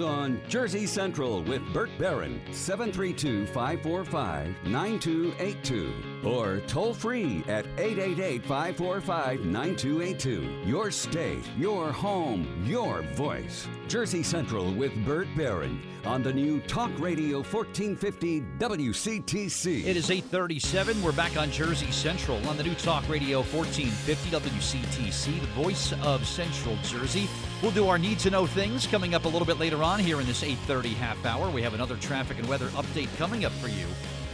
On Jersey Central with Bert Barron, 732 545 9282. Or toll free at 888 545 9282. Your state, your home, your voice. Jersey Central with Bert Barron on the new Talk Radio 1450 WCTC. It is 837. We're back on Jersey Central on the new Talk Radio 1450 WCTC, the voice of Central Jersey. We'll do our need to know things coming up a little bit later on here in this 830 half hour. We have another traffic and weather update coming up for you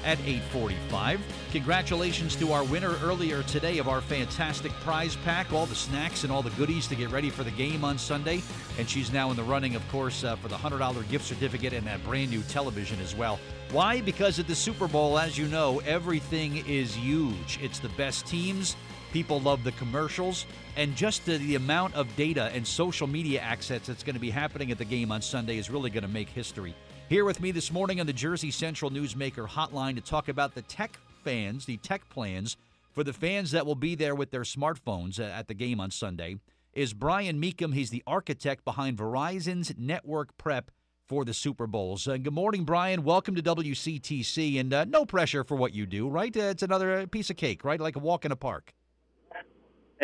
at 845. Congratulations to our winner earlier today of our fantastic prize pack, all the snacks and all the goodies to get ready for the game on Sunday. And she's now in the running, of course, uh, for the $100 gift certificate and that brand new television as well. Why? Because at the Super Bowl, as you know, everything is huge. It's the best teams. People love the commercials and just the, the amount of data and social media access that's going to be happening at the game on Sunday is really going to make history. Here with me this morning on the Jersey Central Newsmaker hotline to talk about the tech fans, the tech plans for the fans that will be there with their smartphones at the game on Sunday is Brian Mecum. He's the architect behind Verizon's network prep for the Super Bowls. Uh, good morning, Brian. Welcome to WCTC. And uh, no pressure for what you do, right? Uh, it's another piece of cake, right? Like a walk in a park.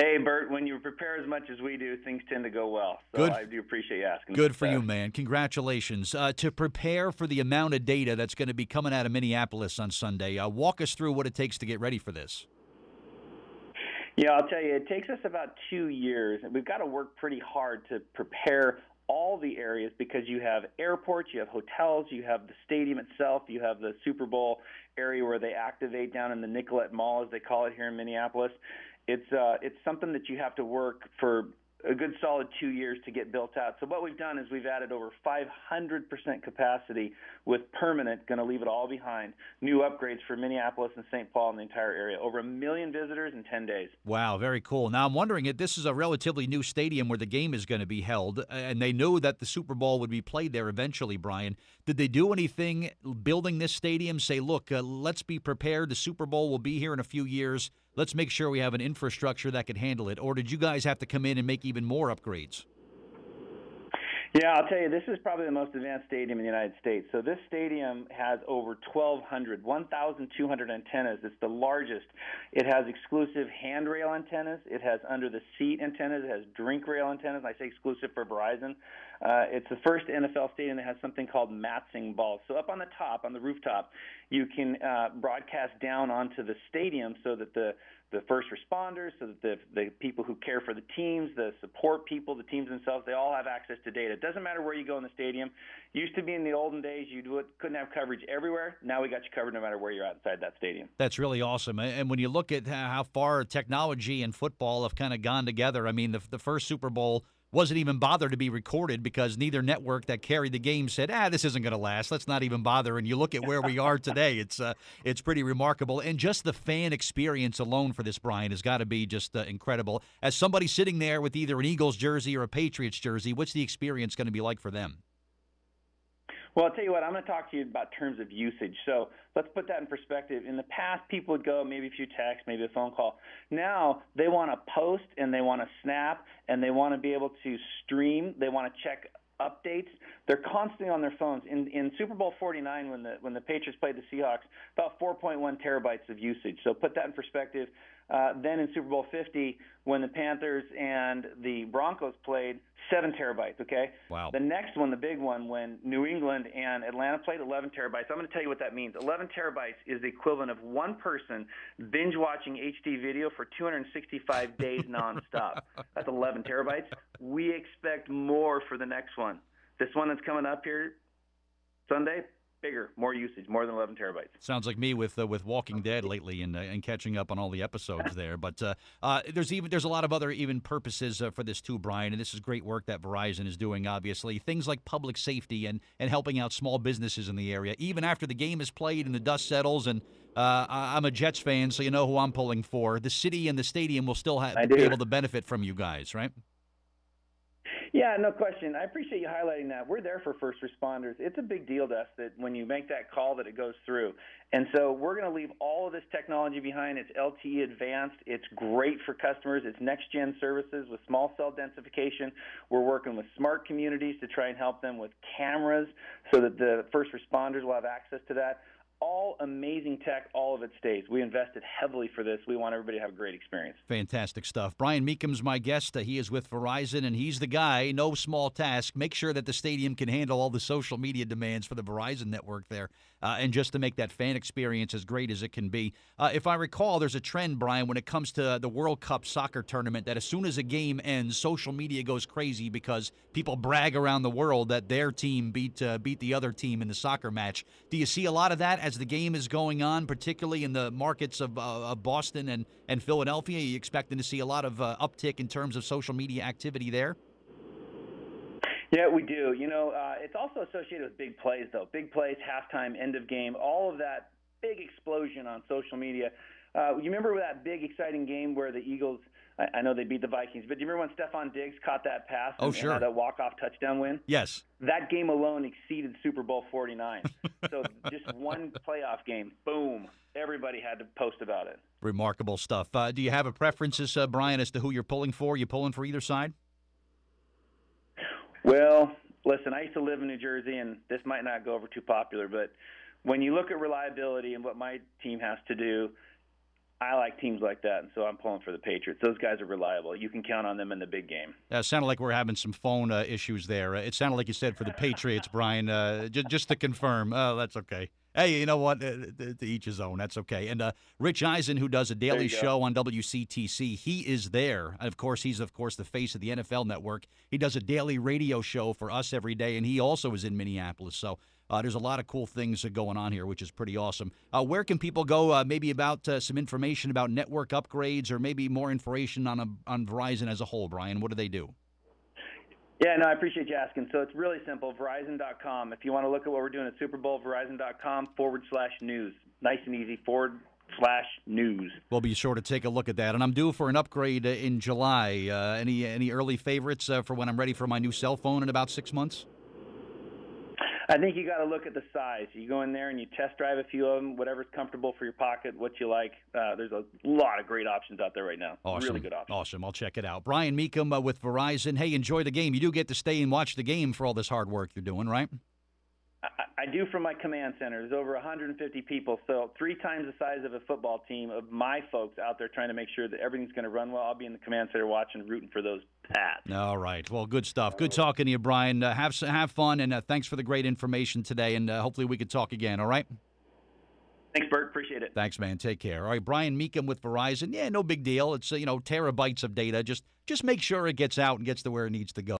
Hey, Bert, when you prepare as much as we do, things tend to go well. So Good. I do appreciate you asking. Good for you, man. Congratulations. Uh, to prepare for the amount of data that's going to be coming out of Minneapolis on Sunday, uh, walk us through what it takes to get ready for this. Yeah, I'll tell you, it takes us about two years, and we've got to work pretty hard to prepare all the areas because you have airports, you have hotels, you have the stadium itself, you have the Super Bowl area where they activate down in the Nicollet Mall, as they call it here in Minneapolis. It's uh, it's something that you have to work for a good solid two years to get built out. So what we've done is we've added over 500% capacity with permanent, going to leave it all behind, new upgrades for Minneapolis and St. Paul and the entire area. Over a million visitors in 10 days. Wow, very cool. Now I'm wondering if this is a relatively new stadium where the game is going to be held, and they knew that the Super Bowl would be played there eventually. Brian, did they do anything building this stadium? Say, look, uh, let's be prepared. The Super Bowl will be here in a few years. Let's make sure we have an infrastructure that can handle it. Or did you guys have to come in and make even more upgrades? Yeah, I'll tell you, this is probably the most advanced stadium in the United States. So this stadium has over 1,200, 1,200 antennas. It's the largest. It has exclusive handrail antennas. It has under the seat antennas. It has drink rail antennas. I say exclusive for Verizon. Uh, it's the first NFL stadium that has something called MatSing balls. So up on the top, on the rooftop, you can uh, broadcast down onto the stadium so that the the first responders, so that the the people who care for the teams, the support people, the teams themselves, they all have access to data. It doesn't matter where you go in the stadium. Used to be in the olden days, you couldn't have coverage everywhere. Now we got you covered no matter where you're outside that stadium. That's really awesome. And when you look at how far technology and football have kind of gone together, I mean, the the first Super Bowl wasn't even bothered to be recorded because neither network that carried the game said, "Ah, this isn't going to last. Let's not even bother." And you look at where we are today; it's uh, it's pretty remarkable. And just the fan experience alone for this, Brian, has got to be just uh, incredible. As somebody sitting there with either an Eagles jersey or a Patriots jersey, what's the experience going to be like for them? Well, I'll tell you what, I'm going to talk to you about terms of usage. So let's put that in perspective. In the past, people would go maybe a few texts, maybe a phone call. Now they want to post and they want to snap and they want to be able to stream. They want to check updates. They're constantly on their phones. In in Super Bowl 49, when the when the Patriots played the Seahawks, about 4.1 terabytes of usage. So put that in perspective. Uh, then in Super Bowl 50, when the Panthers and the Broncos played, seven terabytes. Okay. Wow. The next one, the big one, when New England and Atlanta played, 11 terabytes. I'm going to tell you what that means. 11 terabytes is the equivalent of one person binge watching HD video for 265 days nonstop. That's 11 terabytes. We expect more for the next one. This one that's coming up here Sunday, bigger, more usage, more than 11 terabytes. Sounds like me with uh, with Walking Dead lately and uh, and catching up on all the episodes there. But uh, uh, there's even there's a lot of other even purposes uh, for this too, Brian. And this is great work that Verizon is doing. Obviously, things like public safety and and helping out small businesses in the area, even after the game is played and the dust settles. And uh, I'm a Jets fan, so you know who I'm pulling for. The city and the stadium will still have be able to benefit from you guys, right? Yeah, no question. I appreciate you highlighting that. We're there for first responders. It's a big deal to us that when you make that call that it goes through. And so we're going to leave all of this technology behind. It's LTE advanced. It's great for customers. It's next gen services with small cell densification. We're working with smart communities to try and help them with cameras so that the first responders will have access to that all amazing tech, all of it stays. We invested heavily for this. We want everybody to have a great experience. Fantastic stuff. Brian Mecum's my guest. Uh, he is with Verizon, and he's the guy. No small task. Make sure that the stadium can handle all the social media demands for the Verizon network there, uh, and just to make that fan experience as great as it can be. Uh, if I recall, there's a trend, Brian, when it comes to the World Cup soccer tournament, that as soon as a game ends, social media goes crazy because people brag around the world that their team beat uh, beat the other team in the soccer match. Do you see a lot of that as the game is going on, particularly in the markets of, uh, of Boston and, and Philadelphia? Are you expecting to see a lot of uh, uptick in terms of social media activity there? Yeah, we do. You know, uh, it's also associated with big plays, though. Big plays, halftime, end of game, all of that big explosion on social media. Uh, you remember that big, exciting game where the Eagles I, I know they beat the Vikings, but do you remember when Stefon Diggs caught that pass? Oh, and, sure. And that walk-off touchdown win. Yes. That game alone exceeded Super Bowl 49. so just one playoff game, boom, everybody had to post about it. Remarkable stuff. Uh, do you have a preference, uh, Brian, as to who you're pulling for? You pulling for either side? Well, listen, I used to live in New Jersey, and this might not go over too popular, but when you look at reliability and what my team has to do, I like teams like that, and so I'm pulling for the Patriots. Those guys are reliable. You can count on them in the big game. Uh, it sounded like we're having some phone uh, issues there. Uh, it sounded like you said for the Patriots, Brian. Uh, j- just to confirm, oh, that's okay. Hey, you know what? Uh, to each his own. That's okay. And uh, Rich Eisen, who does a daily show on WCTC, he is there. And Of course, he's of course the face of the NFL Network. He does a daily radio show for us every day, and he also is in Minneapolis. So uh, there's a lot of cool things going on here, which is pretty awesome. Uh, where can people go? Uh, maybe about uh, some information about network upgrades, or maybe more information on a, on Verizon as a whole. Brian, what do they do? Yeah, no, I appreciate you asking. So it's really simple. Verizon.com. If you want to look at what we're doing at Super Bowl, Verizon.com forward slash news. Nice and easy. Forward slash news. We'll be sure to take a look at that. And I'm due for an upgrade uh, in July. Uh, any any early favorites uh, for when I'm ready for my new cell phone in about six months? I think you got to look at the size. You go in there and you test drive a few of them, whatever's comfortable for your pocket, what you like. Uh, there's a lot of great options out there right now. Awesome. Really good options. Awesome. I'll check it out. Brian Mecum uh, with Verizon. Hey, enjoy the game. You do get to stay and watch the game for all this hard work you're doing, right? I, I do from my command center. There's over 150 people, so three times the size of a football team of my folks out there trying to make sure that everything's going to run well. I'll be in the command center watching, rooting for those Pats. All right. Well, good stuff. Good talking to you, Brian. Uh, have have fun, and uh, thanks for the great information today. And uh, hopefully we could talk again. All right. Thanks, Bert. Appreciate it. Thanks, man. Take care. All right, Brian Mecum with Verizon. Yeah, no big deal. It's uh, you know terabytes of data. Just just make sure it gets out and gets to where it needs to go.